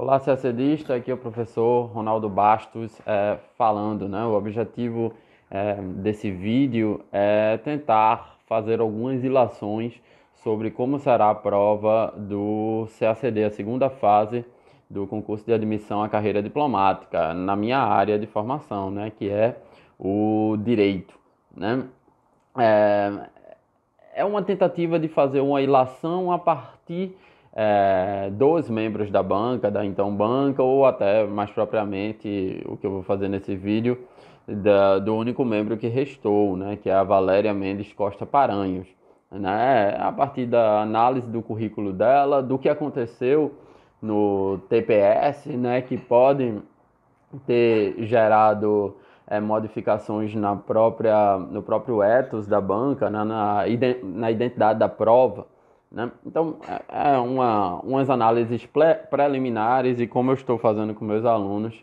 Olá, CACDista, aqui é o professor Ronaldo Bastos é, falando. Né? O objetivo é, desse vídeo é tentar fazer algumas ilações sobre como será a prova do CACD, a segunda fase do concurso de admissão à carreira diplomática, na minha área de formação, né? que é o direito. Né? É, é uma tentativa de fazer uma ilação a partir é, dos membros da banca, da então banca, ou até mais propriamente o que eu vou fazer nesse vídeo, da, do único membro que restou, né, que é a Valéria Mendes Costa Paranhos. Né, a partir da análise do currículo dela, do que aconteceu no TPS, né, que podem ter gerado é, modificações na própria, no próprio ethos da banca, né, na, na identidade da prova. Né? Então, é, é uma, umas análises preliminares e como eu estou fazendo com meus alunos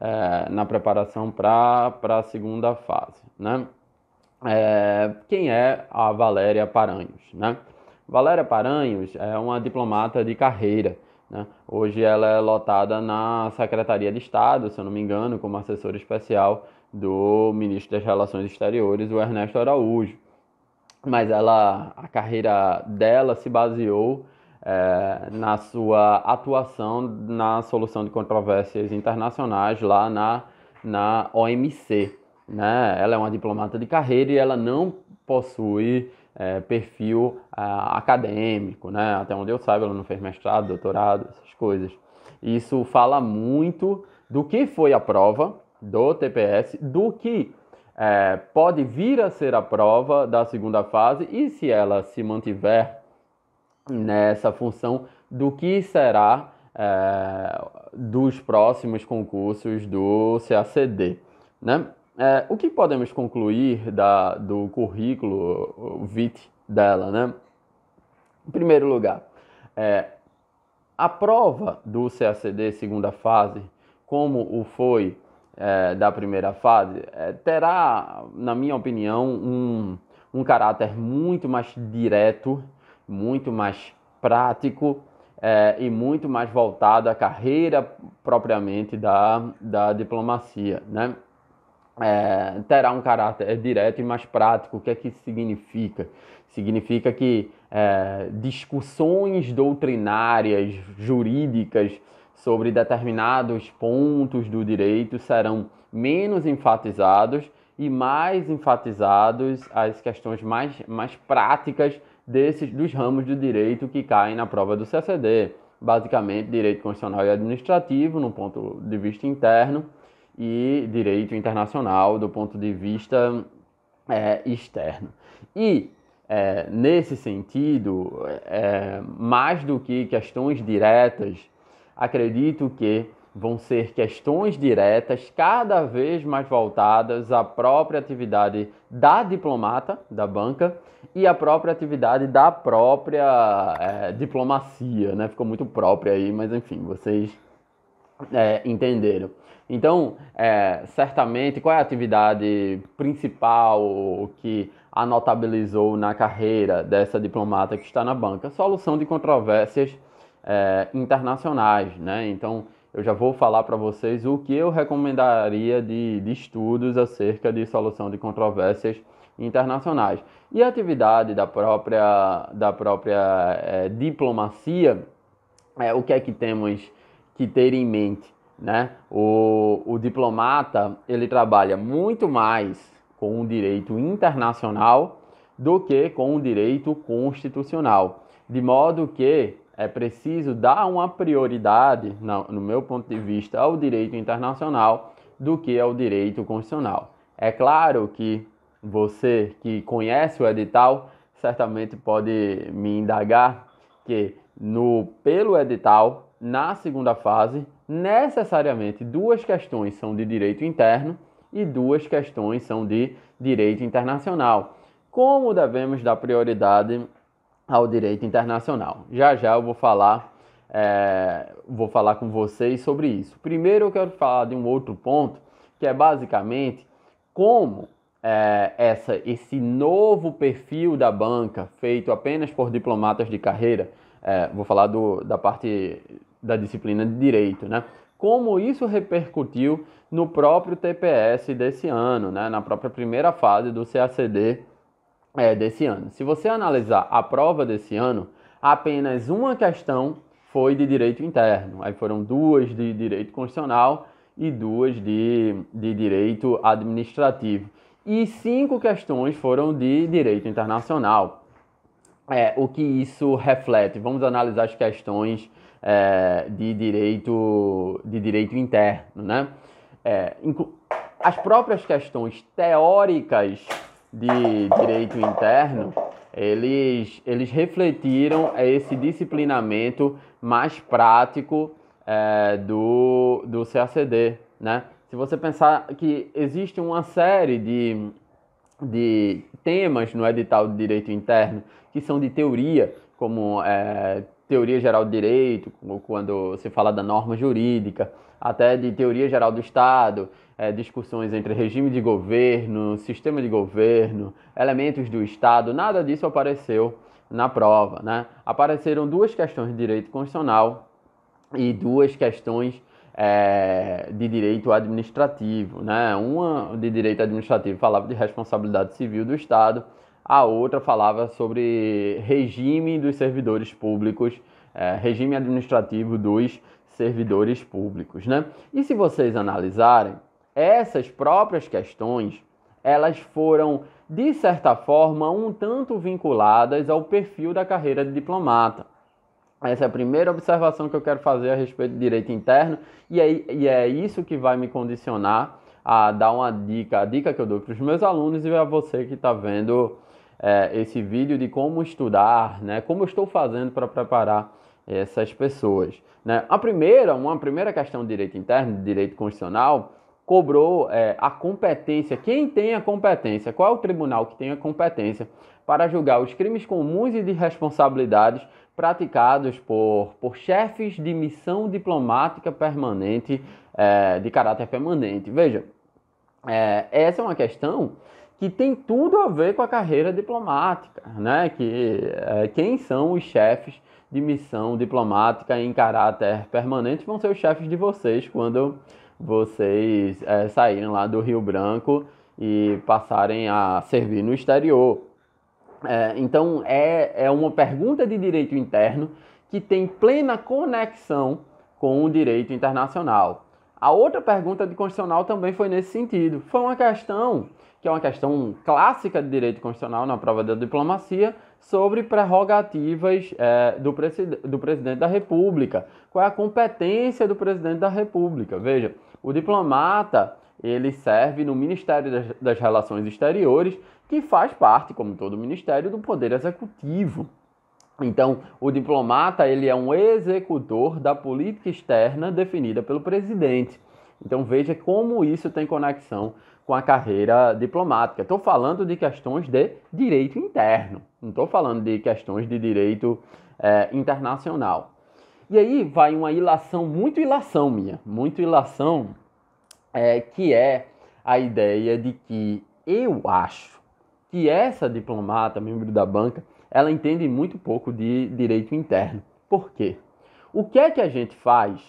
é, na preparação para a segunda fase. Né? É, quem é a Valéria Paranhos? Né? Valéria Paranhos é uma diplomata de carreira. Né? Hoje ela é lotada na Secretaria de Estado, se eu não me engano, como assessora especial do ministro das Relações Exteriores, o Ernesto Araújo mas ela, a carreira dela se baseou é, na sua atuação na solução de controvérsias internacionais lá na, na OMC. Né? Ela é uma diplomata de carreira e ela não possui é, perfil é, acadêmico, né? até onde eu saiba, ela não fez mestrado, doutorado, essas coisas. Isso fala muito do que foi a prova do TPS, do que é, pode vir a ser a prova da segunda fase e se ela se mantiver nessa função, do que será é, dos próximos concursos do CACD. Né? É, o que podemos concluir da, do currículo VIT dela? Né? Em primeiro lugar, é, a prova do CACD segunda fase, como o foi é, da primeira fase é, terá, na minha opinião, um, um caráter muito mais direto, muito mais prático é, e muito mais voltado à carreira propriamente da, da diplomacia. Né? É, terá um caráter direto e mais prático. O que é que isso significa? Significa que é, discussões doutrinárias, jurídicas, sobre determinados pontos do direito serão menos enfatizados e mais enfatizados as questões mais, mais práticas desses dos ramos do direito que caem na prova do CCD, basicamente direito constitucional e administrativo no ponto de vista interno e direito internacional do ponto de vista é, externo. E é, nesse sentido, é, mais do que questões diretas acredito que vão ser questões diretas, cada vez mais voltadas à própria atividade da diplomata, da banca, e à própria atividade da própria é, diplomacia, né? Ficou muito própria aí, mas enfim, vocês é, entenderam. Então, é, certamente, qual é a atividade principal que a notabilizou na carreira dessa diplomata que está na banca? Solução de controvérsias é, internacionais, né? Então eu já vou falar para vocês o que eu recomendaria de, de, estudos acerca de solução de controvérsias internacionais. E a atividade da própria, da própria é, diplomacia, é, o que é que temos que ter em mente? Né? O, o diplomata ele trabalha muito mais com o direito internacional do que com o direito constitucional, de modo que é preciso dar uma prioridade, no meu ponto de vista, ao direito internacional do que ao direito constitucional. É claro que você que conhece o edital certamente pode me indagar que no pelo edital, na segunda fase, necessariamente duas questões são de direito interno e duas questões são de direito internacional. Como devemos dar prioridade ao direito internacional. Já já eu vou falar, é, vou falar com vocês sobre isso. Primeiro eu quero falar de um outro ponto, que é basicamente como é, essa, esse novo perfil da banca, feito apenas por diplomatas de carreira, é, vou falar do, da parte da disciplina de direito, né? Como isso repercutiu no próprio TPS desse ano, né? Na própria primeira fase do CACD é, desse ano. Se você analisar a prova desse ano, apenas uma questão foi de direito interno. Aí foram duas de direito constitucional e duas de, de direito administrativo. E cinco questões foram de direito internacional. É, o que isso reflete? Vamos analisar as questões é, de, direito, de direito interno. Né? É, as próprias questões teóricas de direito interno, eles, eles refletiram esse disciplinamento mais prático é, do, do CACD, né? Se você pensar que existe uma série de, de temas no edital de direito interno que são de teoria, como é, teoria geral do direito, quando se fala da norma jurídica, até de teoria geral do Estado, é, discussões entre regime de governo, sistema de governo, elementos do Estado, nada disso apareceu na prova. Né? Apareceram duas questões de direito constitucional e duas questões é, de direito administrativo. Né? Uma de direito administrativo falava de responsabilidade civil do Estado, a outra falava sobre regime dos servidores públicos, é, regime administrativo dos servidores públicos. Né? E se vocês analisarem, essas próprias questões, elas foram, de certa forma, um tanto vinculadas ao perfil da carreira de diplomata. Essa é a primeira observação que eu quero fazer a respeito de direito interno, e é, e é isso que vai me condicionar a dar uma dica, a dica que eu dou para os meus alunos e a você que está vendo é, esse vídeo de como estudar, né, como eu estou fazendo para preparar essas pessoas. Né? A primeira, uma primeira questão de direito interno, de direito constitucional, cobrou é, a competência. Quem tem a competência? Qual é o tribunal que tem a competência para julgar os crimes comuns e de responsabilidades praticados por, por chefes de missão diplomática permanente, é, de caráter permanente? Veja, é, essa é uma questão que tem tudo a ver com a carreira diplomática, né? Que é, quem são os chefes de missão diplomática em caráter permanente vão ser os chefes de vocês quando vocês é, saírem lá do Rio Branco e passarem a servir no exterior. É, então, é, é uma pergunta de direito interno que tem plena conexão com o direito internacional. A outra pergunta de constitucional também foi nesse sentido. Foi uma questão, que é uma questão clássica de direito constitucional na prova da diplomacia, sobre prerrogativas é, do, do presidente da República. Qual é a competência do presidente da República? Veja, o diplomata ele serve no Ministério das, das Relações Exteriores, que faz parte, como todo ministério, do Poder Executivo. Então, o diplomata ele é um executor da política externa definida pelo presidente. Então, veja como isso tem conexão com a carreira diplomática. Estou falando de questões de direito interno, não estou falando de questões de direito é, internacional. E aí vai uma ilação, muito ilação minha, muito ilação, é, que é a ideia de que eu acho que essa diplomata, membro da banca, ela entende muito pouco de direito interno. Por quê? O que é que a gente faz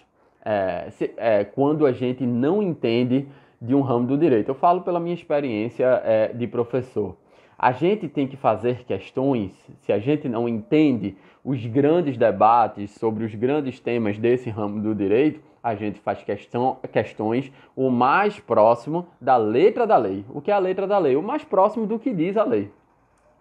é, se, é, quando a gente não entende de um ramo do direito? Eu falo pela minha experiência é, de professor. A gente tem que fazer questões, se a gente não entende os grandes debates sobre os grandes temas desse ramo do direito, a gente faz questão, questões o mais próximo da letra da lei. O que é a letra da lei? O mais próximo do que diz a lei.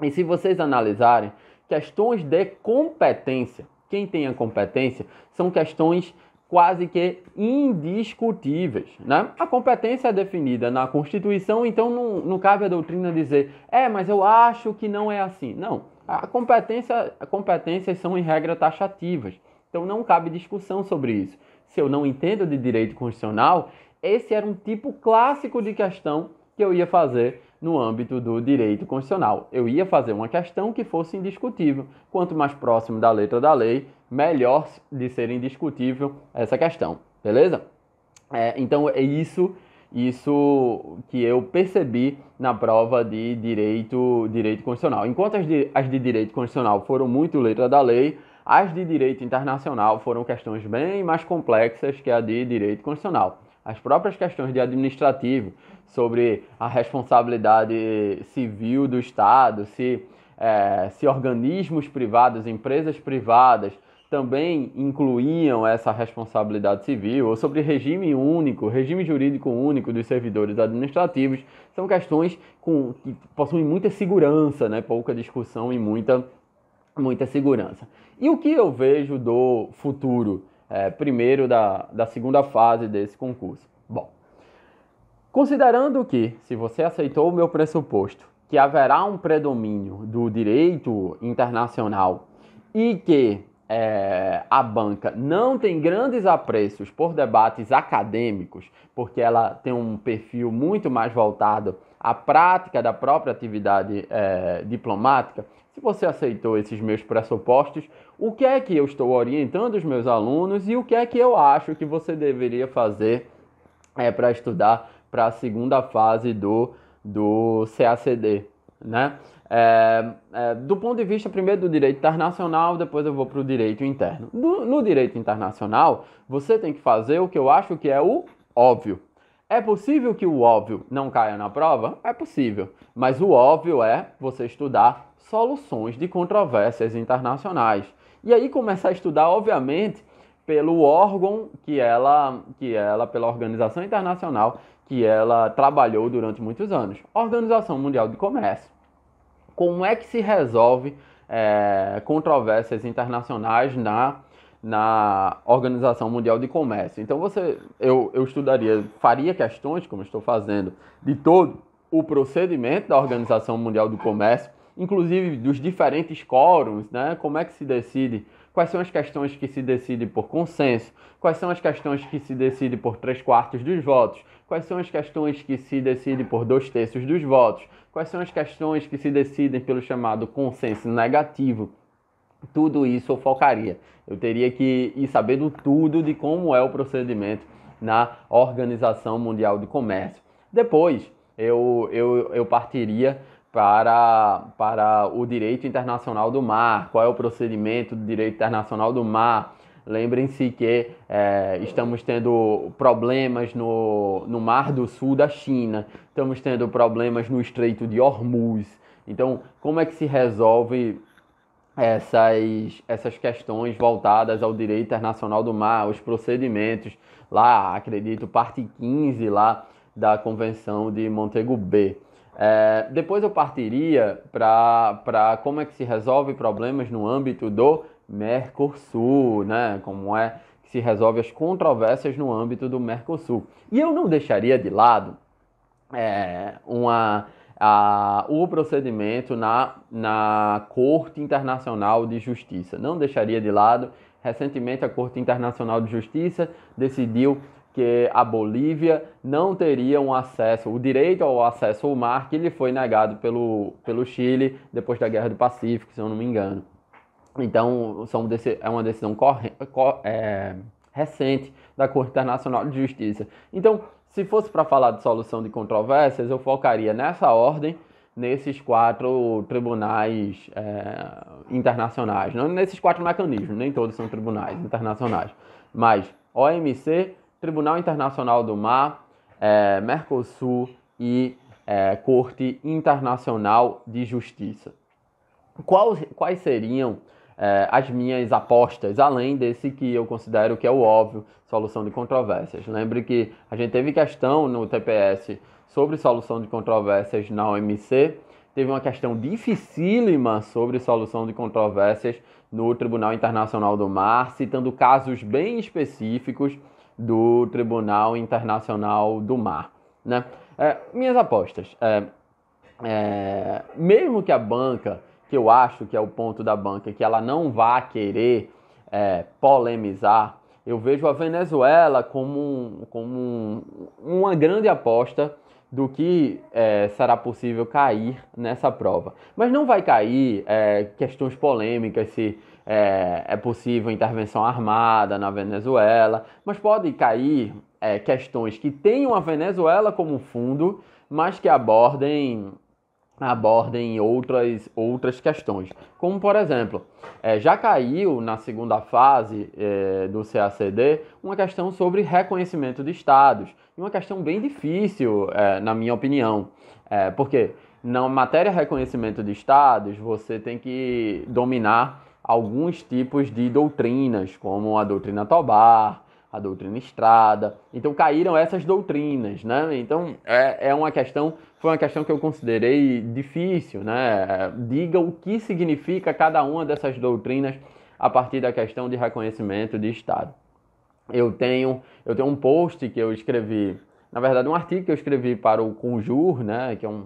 E se vocês analisarem questões de competência, quem tem a competência são questões quase que indiscutíveis. Né? A competência é definida na Constituição, então não, não cabe a doutrina dizer, é, mas eu acho que não é assim. Não. A competência, a competências são em regra taxativas. Então não cabe discussão sobre isso. Se eu não entendo de direito constitucional, esse era um tipo clássico de questão que eu ia fazer no âmbito do direito constitucional. Eu ia fazer uma questão que fosse indiscutível. Quanto mais próximo da letra da lei, melhor de ser indiscutível essa questão. Beleza? É, então é isso isso que eu percebi na prova de direito, direito constitucional. Enquanto as de, as de direito constitucional foram muito letra da lei, As de direito internacional foram questões bem mais complexas que a de direito constitucional. As próprias questões de administrativo sobre a responsabilidade civil do Estado, se, é, se organismos privados, empresas privadas também incluíam essa responsabilidade civil, ou sobre regime único, regime jurídico único dos servidores administrativos, são questões com, que possuem muita segurança, né? pouca discussão e muita, muita segurança. E o que eu vejo do futuro, é, primeiro da, da segunda fase desse concurso? Bom, considerando que, se você aceitou o meu pressuposto, que haverá um predomínio do direito internacional e que é, a banca não tem grandes apreços por debates acadêmicos, porque ela tem um perfil muito mais voltado à prática da própria atividade é, diplomática. Se você aceitou esses meus pressupostos, o que é que eu estou orientando os meus alunos e o que é que eu acho que você deveria fazer é, para estudar para a segunda fase do, do CACD, né? É, é, do ponto de vista, primeiro, do direito internacional, depois eu vou para o direito interno. No, no direito internacional, você tem que fazer o que eu acho que é o óbvio. É possível que o óbvio não caia na prova? É possível. Mas o óbvio é você estudar soluções de controvérsias internacionais. E aí começar a estudar, obviamente, pelo órgão que ela, que ela, pela organização internacional que ela trabalhou durante muitos anos. Organização Mundial de Comércio como é que se resolve é, controvérsias internacionais na, na Organização Mundial de Comércio. Então você, eu, eu estudaria, faria questões, como estou fazendo, de todo o procedimento da Organização Mundial do Comércio, inclusive dos diferentes quóruns, né? Como é que se decide quais são as questões que se decidem por consenso, quais são as questões que se decidem por três quartos dos votos, quais são as questões que se decidem por dois terços dos votos, quais são as questões que se decidem pelo chamado consenso negativo. Tudo isso eu focaria. Eu teria que ir sabendo tudo de como é o procedimento na Organização Mundial de Comércio. Depois, eu, eu, eu partiria para, para o direito internacional do mar, qual é o procedimento do direito internacional do mar. Lembrem-se que é, estamos tendo problemas no, no Mar do Sul da China, estamos tendo problemas no Estreito de Hormuz. Então, como é que se resolve essas, essas questões voltadas ao direito internacional do mar, os procedimentos lá, acredito, parte 15 lá da Convenção de Montego Bay. É, depois eu partiria para como é que se resolve problemas no âmbito do Mercosul, né? Como é que se resolve as controvérsias no âmbito do Mercosul. E eu não deixaria de lado é, uma, o procedimento na, na Corte Internacional de Justiça. Não deixaria de lado. Recentemente, a Corte Internacional de Justiça decidiu que a Bolívia não teria um acesso, o direito ao acesso ao mar que lhe foi negado pelo, pelo Chile depois da Guerra do Pacífico, se eu não me engano. Então, são, é uma decisão corre, é, recente da Corte Internacional de Justiça. Então, se fosse para falar de solução de controvérsias, eu focaria nessa ordem, nesses quatro tribunais é, internacionais. Não nesses quatro mecanismos, nem todos são tribunais internacionais. Mas OMC, Tribunal Internacional do Mar, é, Mercosul e é, Corte Internacional de Justiça. Quais, quais seriam é, as minhas apostas, além desse que eu considero que é o óbvio, solução de controvérsias? Lembre que a gente teve questão no TPS sobre solução de controvérsias na OMC, teve uma questão dificílima sobre solução de controvérsias no Tribunal Internacional do Mar, citando casos bem específicos do Tribunal Internacional do Mar. Né? É, minhas apostas. É, é, mesmo que a banca, que eu acho que é o ponto da banca, que ela não vá querer é, polemizar, eu vejo a Venezuela como, um, como um, uma grande aposta do que é, será possível cair nessa prova. Mas não vai cair é, questões polêmicas se é, é, possível intervenção armada na Venezuela, mas pode cair é, questões que tenham a Venezuela como fundo, mas que abordem abordem outras, outras questões. Como, por exemplo, é, já caiu na segunda fase é, do CACD uma questão sobre reconhecimento de estados. Uma questão bem difícil, é, na minha opinião. É, porque na matéria reconhecimento de estados, você tem que dominar alguns tipos de doutrinas, como a doutrina Tobar, a doutrina Estrada. Então caíram essas doutrinas, né? Então é, é uma questão, foi uma questão que eu considerei difícil, né? Diga o que significa cada uma dessas doutrinas a partir da questão de reconhecimento de Estado. Eu tenho, eu tenho um post que eu escrevi, na verdade um artigo que eu escrevi para o Conjur, né? Que é um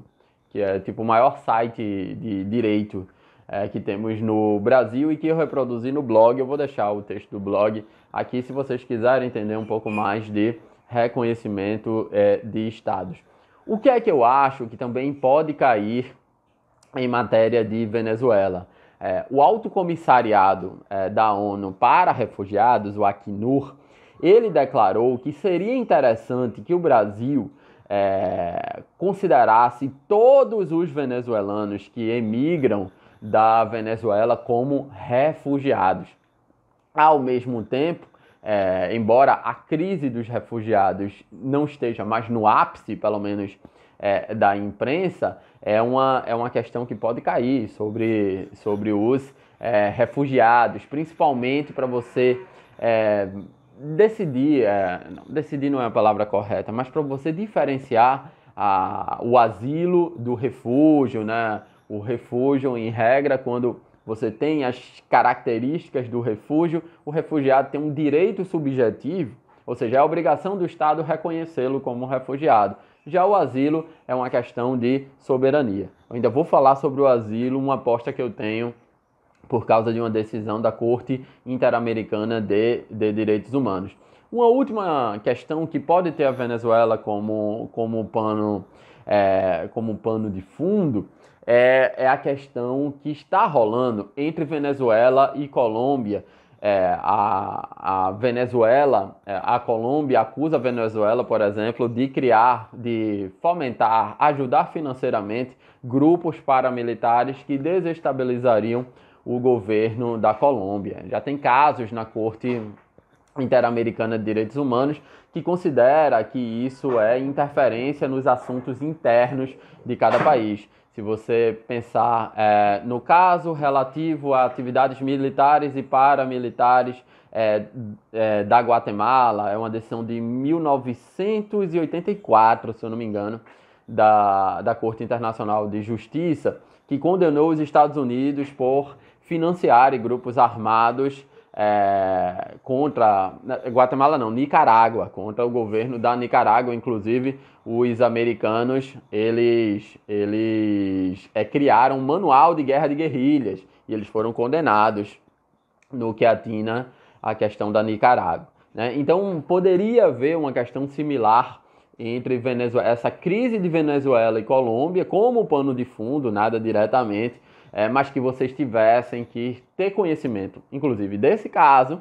que é tipo o maior site de direito é, que temos no Brasil e que eu reproduzi no blog. Eu vou deixar o texto do blog aqui se vocês quiserem entender um pouco mais de reconhecimento é, de estados. O que é que eu acho que também pode cair em matéria de Venezuela? É, o Alto Comissariado é, da ONU para Refugiados, o Acnur, ele declarou que seria interessante que o Brasil é, considerasse todos os venezuelanos que emigram da Venezuela como refugiados. Ao mesmo tempo, é, embora a crise dos refugiados não esteja mais no ápice, pelo menos é, da imprensa, é uma, é uma questão que pode cair sobre, sobre os é, refugiados, principalmente para você é, decidir, é, não, decidir não é a palavra correta, mas para você diferenciar a, o asilo do refúgio, né? O refúgio, em regra, quando você tem as características do refúgio, o refugiado tem um direito subjetivo, ou seja, é a obrigação do Estado reconhecê-lo como refugiado. Já o asilo é uma questão de soberania. Eu ainda vou falar sobre o asilo, uma aposta que eu tenho por causa de uma decisão da Corte Interamericana de, de Direitos Humanos. Uma última questão que pode ter a Venezuela como, como, pano, é, como pano de fundo é, é a questão que está rolando entre Venezuela e Colômbia. É, a, a, Venezuela, é, a Colômbia acusa a Venezuela, por exemplo, de criar, de fomentar, ajudar financeiramente grupos paramilitares que desestabilizariam o governo da Colômbia. Já tem casos na Corte Interamericana de Direitos Humanos que considera que isso é interferência nos assuntos internos de cada país. Se você pensar é, no caso relativo a atividades militares e paramilitares é, é, da Guatemala, é uma decisão de 1984, se eu não me engano, da, da Corte Internacional de Justiça, que condenou os Estados Unidos por financiarem grupos armados é, contra Guatemala não, Nicarágua, contra o governo da Nicarágua, inclusive os americanos eles eles é, criaram um manual de guerra de guerrilhas e eles foram condenados no que atina a questão da Nicarágua. Né? Então poderia haver uma questão similar entre Venezuela, essa crise de Venezuela e Colômbia como pano de fundo, nada diretamente, é, mas que vocês tivessem que ter conhecimento, inclusive desse caso,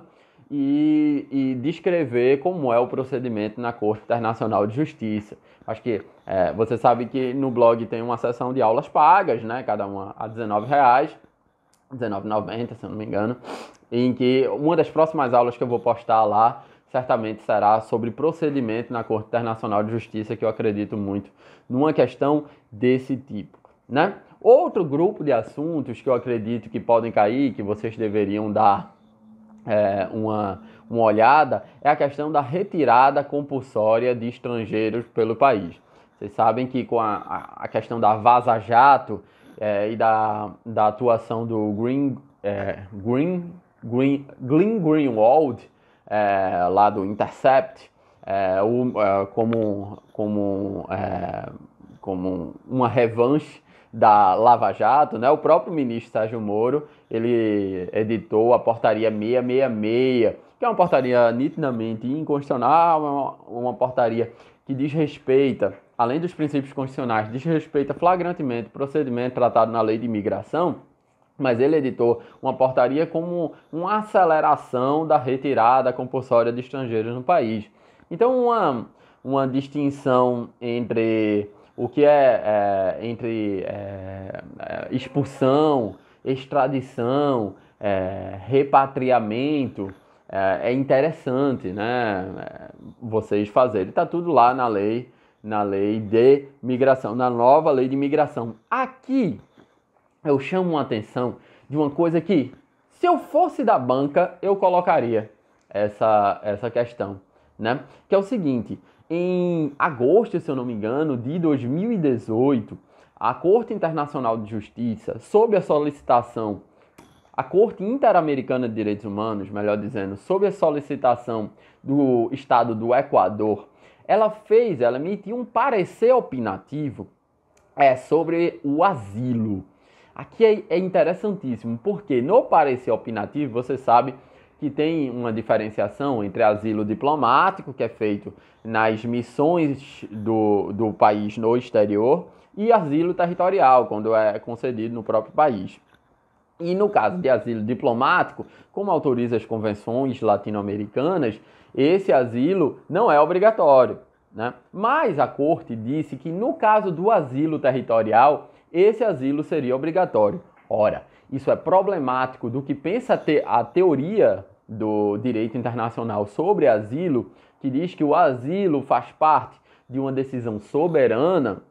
e, e descrever como é o procedimento na Corte Internacional de Justiça. Acho que é, você sabe que no blog tem uma sessão de aulas pagas, né? Cada uma a R$19,00, R$19,90, se eu não me engano, em que uma das próximas aulas que eu vou postar lá certamente será sobre procedimento na Corte Internacional de Justiça, que eu acredito muito numa questão desse tipo, né? Outro grupo de assuntos que eu acredito que podem cair, que vocês deveriam dar é, uma, uma olhada, é a questão da retirada compulsória de estrangeiros pelo país. Vocês sabem que com a, a questão da Vaza Jato é, e da, da atuação do Green, é, Green, Green, Greenwald, é, lá do Intercept, é, o, é, como, como, como uma revanche da Lava Jato, né? O próprio ministro Sérgio Moro, ele editou a portaria 666, que é uma portaria nitidamente inconstitucional, uma, uma portaria que desrespeita, além dos princípios constitucionais, desrespeita flagrantemente o procedimento tratado na lei de imigração, mas ele editou uma portaria como uma aceleração da retirada compulsória de estrangeiros no país. Então, uma, uma distinção entre o que é, é entre é, é expulsão, extradição, é, repatriamento, é, é, interessante, né? Vocês fazerem. Está tudo lá na lei, na lei de migração, na nova lei de migração. Aqui eu chamo a atenção de uma coisa que, se eu fosse da banca, eu colocaria essa, essa questão, né? Que é o seguinte: em agosto, se eu não me engano, de 2018, a Corte Internacional de Justiça, sob a solicitação, a Corte Interamericana de Direitos Humanos, melhor dizendo, sob a solicitação do Estado do Equador, ela fez, ela emitiu um parecer opinativo é, sobre o asilo. Aqui é, é interessantíssimo, porque no parecer opinativo, você sabe que tem uma diferenciação entre asilo diplomático, que é feito nas missões do, do país no exterior, e asilo territorial, quando é concedido no próprio país. E no caso de asilo diplomático, como autoriza as convenções latino-americanas, esse asilo não é obrigatório. Né? Mas a corte disse que no caso do asilo territorial, esse asilo seria obrigatório. Ora, isso é problemático do que pensa ter a teoria do direito internacional sobre asilo, que diz que o asilo faz parte de uma decisão soberana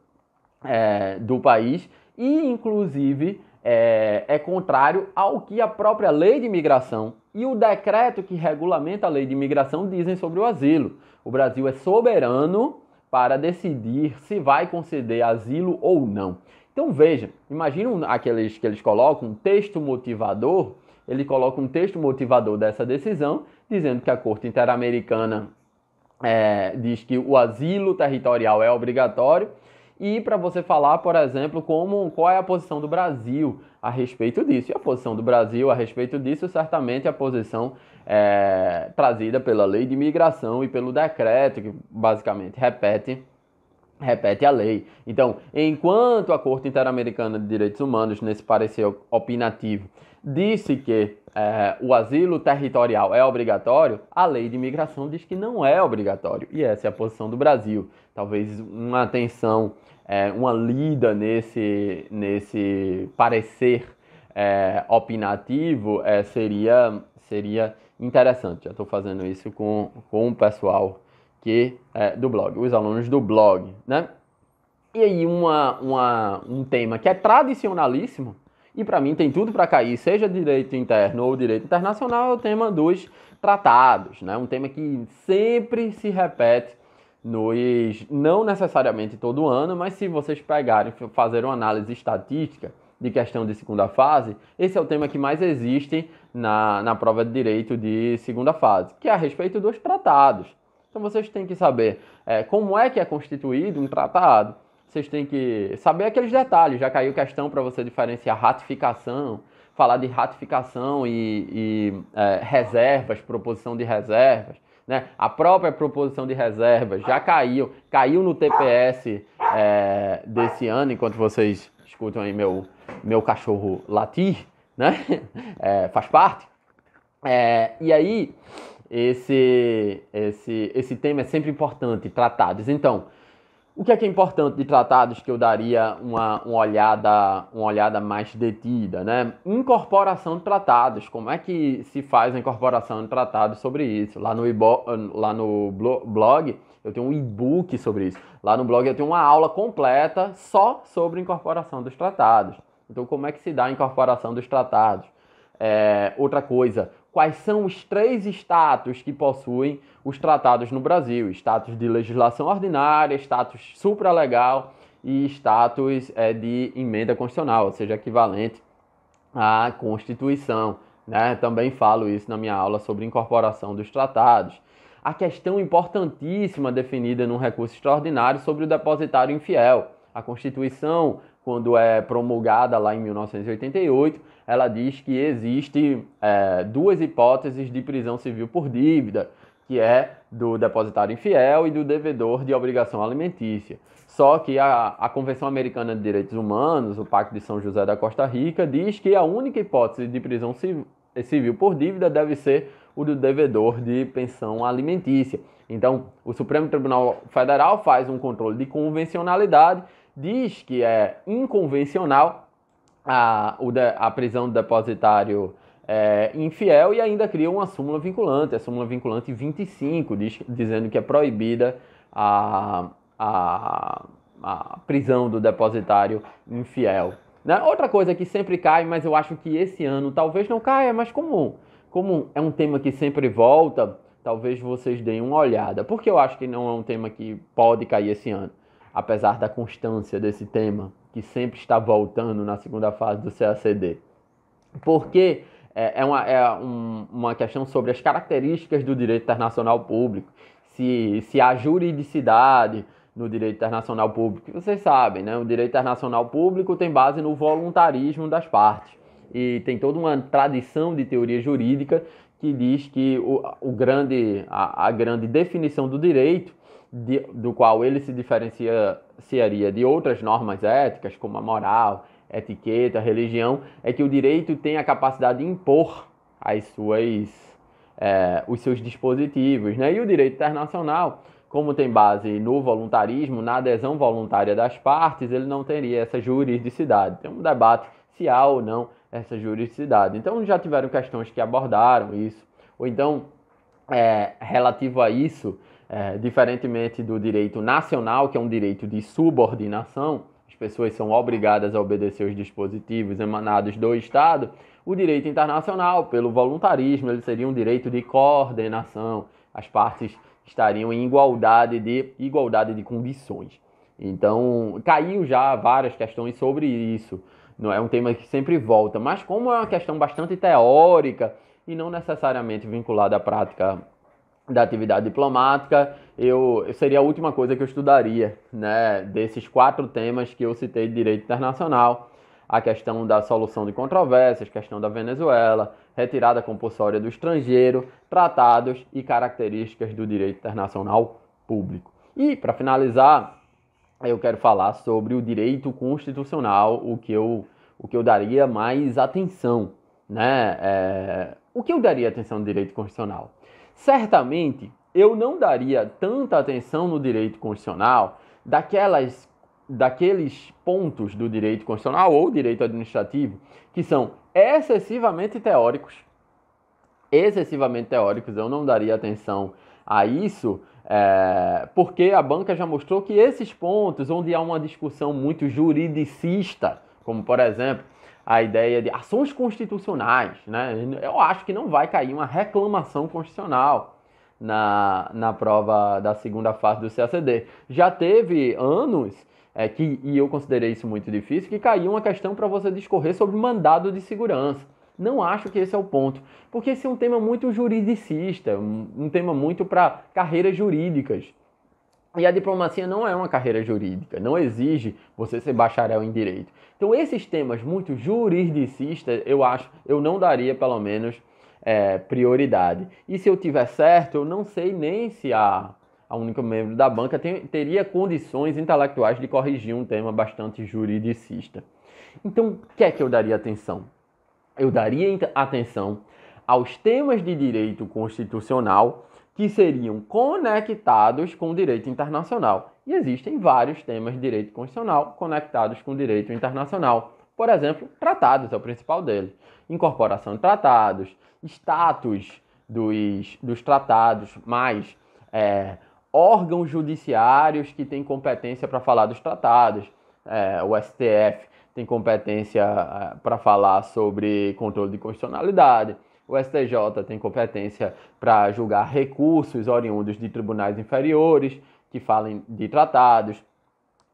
é, do país e, inclusive, é, é contrário ao que a própria lei de imigração e o decreto que regulamenta a lei de imigração dizem sobre o asilo. O Brasil é soberano para decidir se vai conceder asilo ou não. Então veja, imagina aqueles que eles colocam um texto motivador ele coloca um texto motivador dessa decisão, dizendo que a Corte Interamericana é, diz que o asilo territorial é obrigatório e para você falar, por exemplo, como qual é a posição do Brasil a respeito disso. E a posição do Brasil a respeito disso, certamente é a posição é, trazida pela lei de imigração e pelo decreto, que basicamente repete repete a lei. Então, enquanto a Corte Interamericana de Direitos Humanos, nesse parecer opinativo, disse que é, o asilo territorial é obrigatório, a lei de imigração diz que não é obrigatório. E essa é a posição do Brasil. Talvez uma atenção, é, uma lida nesse, nesse parecer é, opinativo é, seria, seria interessante. Já estou fazendo isso com, com o pessoal que, é, do blog, os alunos do blog. Né? E aí, uma, uma, um tema que é tradicionalíssimo, e para mim tem tudo para cair, seja direito interno ou direito internacional, é o tema dos tratados, né? Um tema que sempre se repete nos não necessariamente todo ano, mas se vocês pegarem fazer uma análise estatística de questão de segunda fase, esse é o tema que mais existe na, na prova de direito de segunda fase, que é a respeito dos tratados. Então vocês têm que saber é, como é que é constituído um tratado, vocês têm que saber aqueles detalhes. Já caiu questão para você diferenciar ratificação, falar de ratificação e, e é, reservas, proposição de reservas. Né? A própria proposição de reservas já caiu, caiu no TPS é, desse ano, enquanto vocês escutam aí meu, meu cachorro latir, né? É, faz parte. É, e aí, esse, esse, esse tema é sempre importante, tratados. Então, o que é que é importante de tratados que eu daria uma, uma, olhada, uma olhada mais detida, né? Incorporação de tratados. Como é que se faz a incorporação de tratados sobre isso? Lá no, lá no blog eu tenho um e-book sobre isso. Lá no blog eu tenho uma aula completa só sobre incorporação dos tratados. Então, como é que se dá a incorporação dos tratados? É, outra coisa, quais são os três status que possuem os tratados no Brasil: status de legislação ordinária, status supralegal e status é, de emenda constitucional, ou seja, equivalente à Constituição. Né? Também falo isso na minha aula sobre incorporação dos tratados. A questão importantíssima definida no recurso extraordinário sobre o depositário infiel. A Constituição, quando é promulgada lá em 1988, ela diz que existe é, duas hipóteses de prisão civil por dívida, que é do depositário infiel e do devedor de obrigação alimentícia. Só que a, a Convenção Americana de Direitos Humanos, o Pacto de São José da Costa Rica, diz que a única hipótese de prisão civil, civil por dívida deve ser o do devedor de pensão alimentícia. Então, o Supremo Tribunal Federal faz um controle de convencionalidade, diz que é inconvencional a, a prisão do depositário é, infiel e ainda cria uma súmula vinculante, a súmula vinculante 25, diz, dizendo que é proibida a, a, a prisão do depositário infiel. Né? Outra coisa que sempre cai, mas eu acho que esse ano talvez não caia, mas como, como é um tema que sempre volta, talvez vocês deem uma olhada. Porque eu acho que não é um tema que pode cair esse ano, apesar da constância desse tema, que sempre está voltando na segunda fase do CACD. Porque é, é, uma, é um, uma questão sobre as características do direito internacional público, se, se há juridicidade no direito internacional público. Vocês sabem, né? O direito internacional público tem base no voluntarismo das partes. E tem toda uma tradição de teoria jurídica que diz que o, o grande, a, a grande definição do direito, de, do qual ele se diferenciaria de outras normas éticas, como a moral, etiqueta, religião, é que o direito tem a capacidade de impor as suas, é, os seus dispositivos. Né? E o direito internacional, como tem base no voluntarismo, na adesão voluntária das partes, ele não teria essa juridicidade. Tem um debate se há ou não essa juridicidade. Então já tiveram questões que abordaram isso. Ou então, é, relativo a isso, é, diferentemente do direito nacional, que é um direito de subordinação, as pessoas são obrigadas a obedecer os dispositivos emanados do Estado, o direito internacional, pelo voluntarismo, ele seria um direito de coordenação. As partes estariam em igualdade de igualdade de condições. Então, caiu já várias questões sobre isso. Não é um tema que sempre volta, mas como é uma questão bastante teórica e não necessariamente vinculada à prática da atividade diplomática, eu seria a última coisa que eu estudaria, né, desses quatro temas que eu citei de direito internacional, a questão da solução de controvérsias, questão da Venezuela, retirada compulsória do estrangeiro, tratados e características do direito internacional público. E para finalizar, eu quero falar sobre o direito constitucional, o que eu, o que eu daria mais atenção, né? É, o que eu daria atenção no direito constitucional? Certamente, eu não daria tanta atenção no direito constitucional daquelas, daqueles pontos do direito constitucional ou direito administrativo que são excessivamente teóricos. Excessivamente teóricos, eu não daria atenção a isso, é, porque a banca já mostrou que esses pontos, onde há uma discussão muito juridicista, como por exemplo a ideia de ações constitucionais, né? Eu acho que não vai cair uma reclamação constitucional na, na prova da segunda fase do CACD. Já teve anos é, que, e eu considerei isso muito difícil, que caiu uma questão para você discorrer sobre mandado de segurança. Não acho que esse é o ponto, porque esse é um tema muito juridicista, um, um tema muito para carreiras jurídicas. E a diplomacia não é uma carreira jurídica, não exige você ser bacharel em direito. Então, esses temas muito juridicistas, eu acho, eu não daria pelo menos é, prioridade. E se eu tiver certo, eu não sei nem se a, a única membro da banca tem, teria condições intelectuais de corrigir um tema bastante juridicista. Então, o que é que eu daria atenção? Eu daria atenção aos temas de direito constitucional que seriam conectados com o direito internacional. E existem vários temas de direito constitucional conectados com o direito internacional. Por exemplo, tratados é o principal deles. Incorporação de tratados, status dos, dos tratados, mais é, órgãos judiciários que têm competência para falar dos tratados. É, o STF tem competência é, para falar sobre controle de constitucionalidade. O STJ tem competência para julgar recursos oriundos de tribunais inferiores que falem de tratados.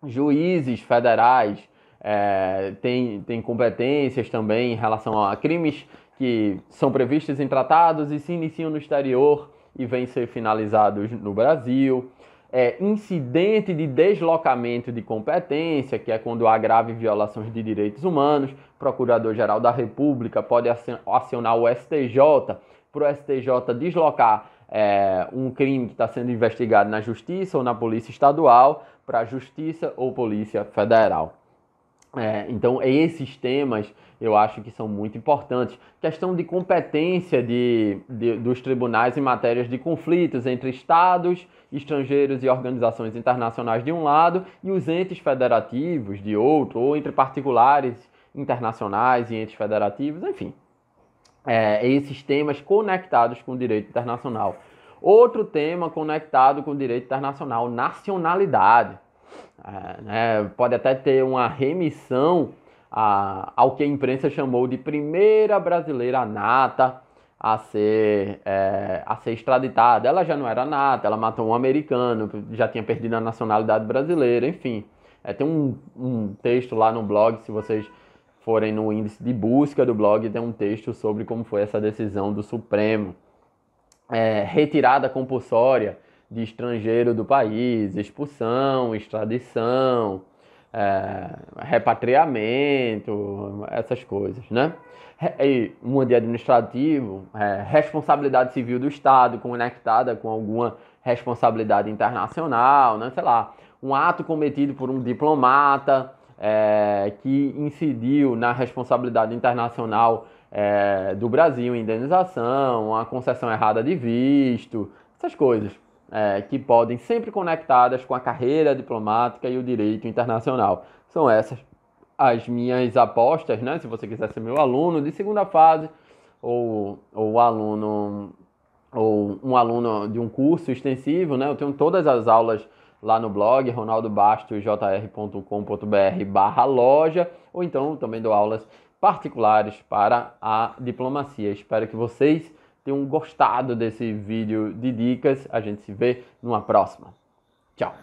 Juízes federais é, têm, têm competências também em relação a crimes que são previstos em tratados e se iniciam no exterior e vêm ser finalizados no Brasil. É, incidente de deslocamento de competência, que é quando há grave violações de direitos humanos. Procurador-Geral da República pode acionar o STJ para o STJ deslocar é, um crime que está sendo investigado na Justiça ou na Polícia Estadual para a Justiça ou Polícia Federal. É, então, esses temas eu acho que são muito importantes. Questão de competência de, de, dos tribunais em matérias de conflitos entre estados, estrangeiros e organizações internacionais de um lado e os entes federativos de outro, ou entre particulares internacionais e entes federativos, enfim. É, esses temas conectados com o direito internacional. Outro tema conectado com o direito internacional, nacionalidade. É, pode até ter uma remissão a, ao que a imprensa chamou de primeira brasileira nata a ser, é, a ser extraditada. Ela já não era nata, ela matou um americano, já tinha perdido a nacionalidade brasileira, enfim. É, tem um, um texto lá no blog, se vocês forem no índice de busca do blog, tem um texto sobre como foi essa decisão do Supremo. É, retirada compulsória de estrangeiro do país, expulsão, extradição, é, repatriamento, essas coisas, né? E um de administrativo, é, responsabilidade civil do Estado conectada com alguma responsabilidade internacional, né? sei lá, um ato cometido por um diplomata é, que incidiu na responsabilidade internacional é, do Brasil, indenização, a concessão errada de visto, essas coisas é, que podem sempre conectadas com a carreira diplomática e o direito internacional. São essas as minhas apostas, né? Se você quiser ser meu aluno de segunda fase ou, ou aluno ou um aluno de um curso extensivo, né? Eu tenho todas as aulas lá no blog ronaldobastosjr.com.br barra loja ou então também dou aulas particulares para a diplomacia. Espero que vocês tenham gostado desse vídeo de dicas. A gente se vê numa próxima. Tchau!